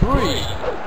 Three.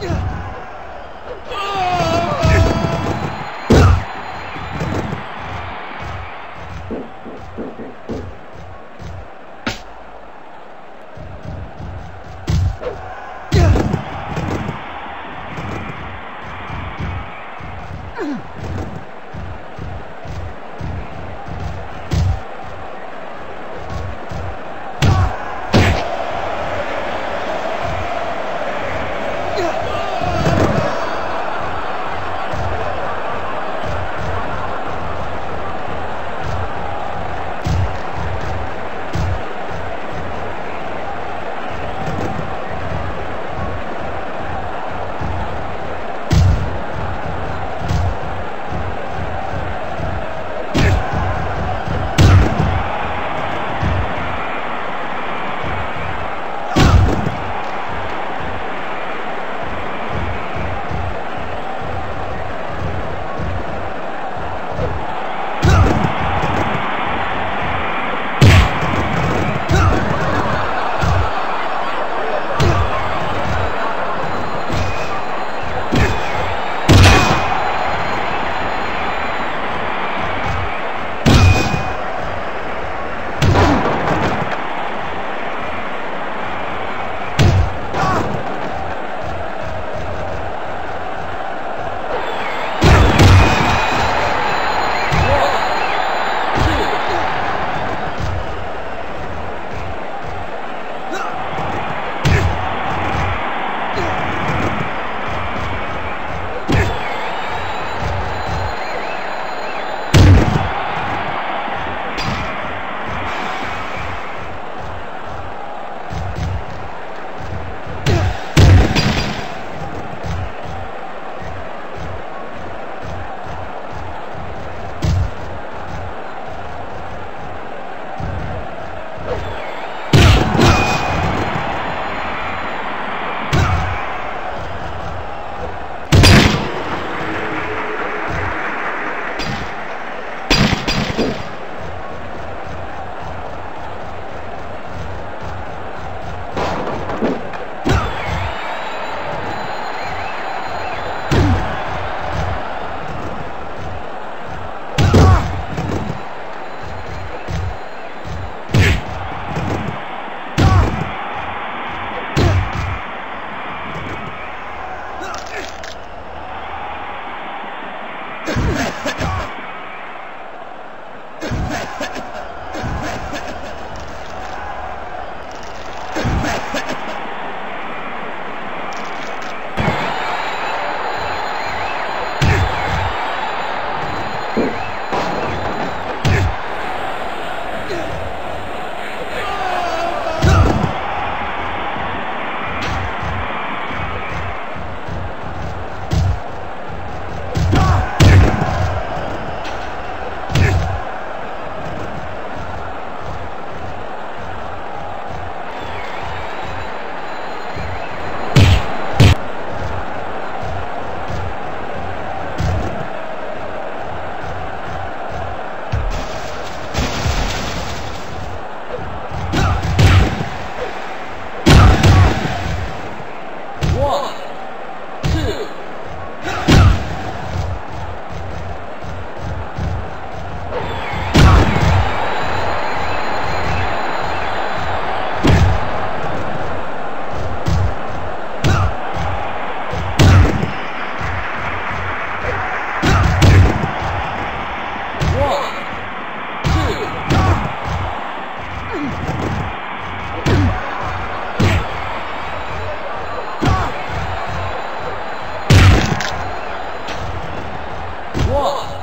One. 哇